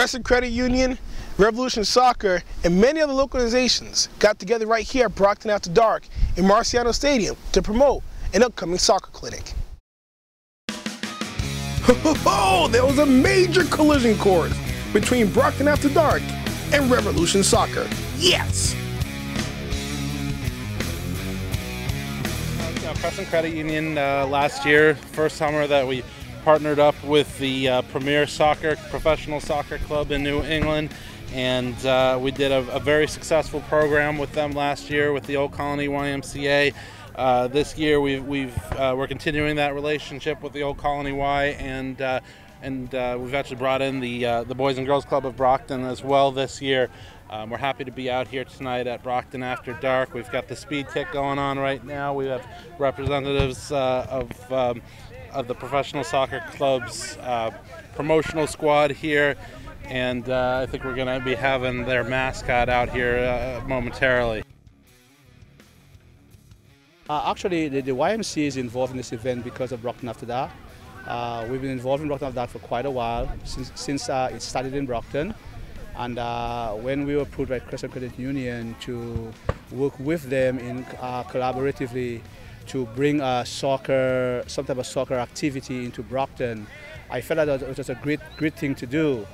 Crescent Credit Union, Revolution Soccer, and many other local organizations got together right here at Brockton After Dark in Marciano Stadium to promote an upcoming soccer clinic. Oh, there was a major collision course between Brockton After Dark and Revolution Soccer. Yes! Crescent Credit Union uh, last year, first summer that we partnered up with the uh, premier soccer, professional soccer club in New England, and uh, we did a, a, very successful program with them last year with the Old Colony YMCA. Uh, this year, we've, we've uh, we're continuing that relationship with the Old Colony Y, and uh, and we've actually brought in the the Boys and Girls Club of Brockton as well this year. Um, we're happy to be out here tonight at Brockton After Dark. We've got the speed kick going on right now. We have representatives uh, of, um, of the professional soccer club's uh, promotional squad here, and uh, I think we're going to be having their mascot out here uh, momentarily. Uh, actually, the, the, YMCA is involved in this event because of Brockton After Dark. Uh, we've been involved in Brockton After Dark for quite a while, since, since it started in Brockton. And uh, when we were approved by Crescent Credit Union to work with them in uh, collaboratively to bring a soccer, some type of soccer activity into Brockton, I felt that it was a great, great thing to do.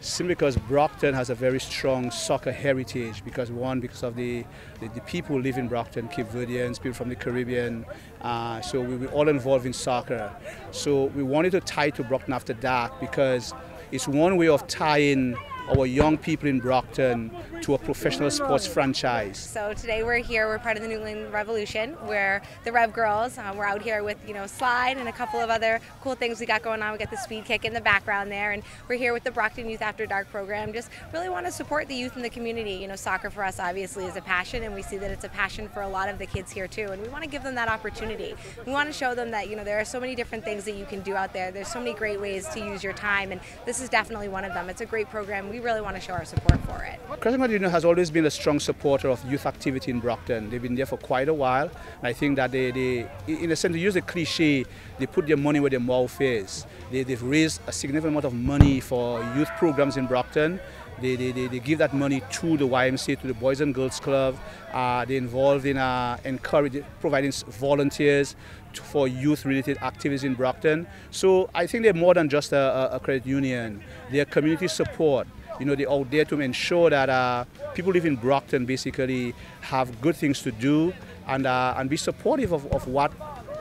Simply because Brockton has a very strong soccer heritage, because one, because of the, the, the people who live in Brockton, Cape Verdeans, people from the Caribbean, uh, so we were all involved in soccer. So we wanted to tie to Brockton after dark because it's one way of tying our young people in Brockton to a professional sports franchise. So today we're here, we're part of the New Revolution. We're the Rev Girls. Um, we're out here with, you know, Slyde and a couple of other cool things we got going on. We got the speed kick in the background there and we're here with the Brockton Youth After Dark program. Just really want to support the youth in the community. You know, soccer for us obviously is a passion and we see that it's a passion for a lot of the kids here too and we want to give them that opportunity. We want to show them that, you know, there are so many different things that you can do out there. There's so many great ways to use your time and this is definitely one of them. It's a great program. We really want to show our support for it. Crescent Union has always been a strong supporter of youth activity in Brockton. They've been there for quite a while. And I think that they, they, in a sense, to use a cliche, they put their money where their mouth is. They, they've raised a significant amount of money for youth programs in Brockton. They, they, they, they, give that money to the YMCA, to the Boys and Girls Club. Uh, they're involved in uh, encouraging, providing volunteers to, for youth-related activities in Brockton. So I think they're more than just a, a credit union. They're community support you know, they're out there to ensure that uh, people live in Brockton basically have good things to do and, uh, and be supportive of, of what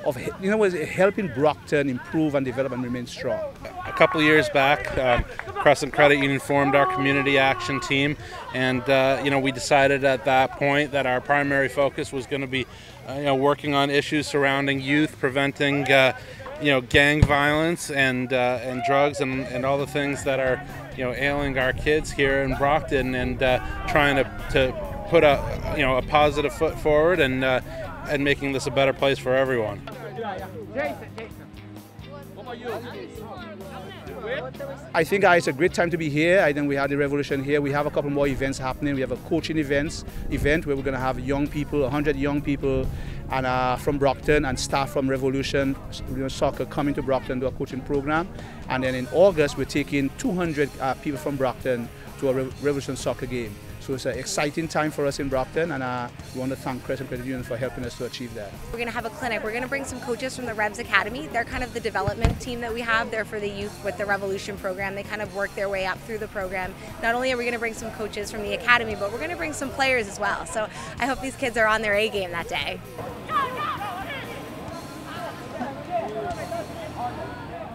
of you know helping Brockton improve and develop and remain strong. A couple years back, um, Crescent Credit Union formed our community action team, and uh, you know we decided at that point that our primary focus was going to be uh, you know working on issues surrounding youth, preventing uh, you know gang violence and uh, and drugs and, and all the things that are you know ailing our kids here in Brockton and uh, trying to, to put a you know a positive foot forward and uh, and making this a better place for everyone. I think it's a great time to be here. I think we had the revolution here. We have a couple more events happening. We have a coaching events event where we're going to have young people, 100 young people and uh, from Brockton and staff from Revolution you know, Soccer coming to Brockton to a coaching program. And then in August, we're taking 200 uh, people from Brockton to a Re Revolution Soccer game. So it's an exciting time for us in Brockton, and uh, we want to thank Crescent Credit Union for helping us to achieve that. We're going to have a clinic. We're going to bring some coaches from the Revs Academy. They're kind of the development team that we have. They're for the youth with the Revolution program. They kind of work their way up through the program. Not only are we going to bring some coaches from the academy, but we're going to bring some players as well. So I hope these kids are on their A game that day.